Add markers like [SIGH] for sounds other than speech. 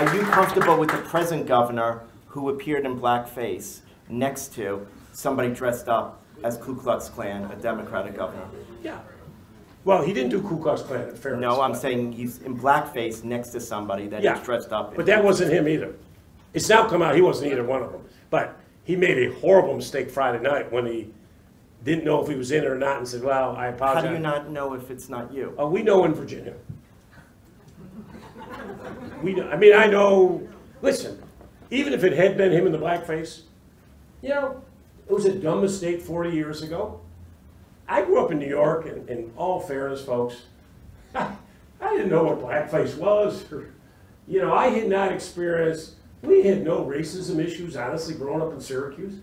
are you comfortable with the present governor who appeared in blackface next to somebody dressed up as Ku Klux Klan, a Democratic governor? Yeah. Well, he didn't do Ku Klux Klan in fairness. No, I'm but- saying he's in blackface next to somebody that Yeah. is dressed up. in- But that wasn't him either. It's now come out he wasn't either one of them. But he made a horrible mistake Friday night when he didn't know if he was in it or not and said, well, I How do you not know if it's not you? Uh, we know in Virginia. We, I mean, I know, listen, even if it had been him in the blackface, you know, it was a dumb mistake forty years ago. I grew up in New York, and in all fairness, folks, [LAUGHS] I didn't know what blackface was, or, you know, I had not experienced, we had no racism issues, honestly, growing up in Syracuse.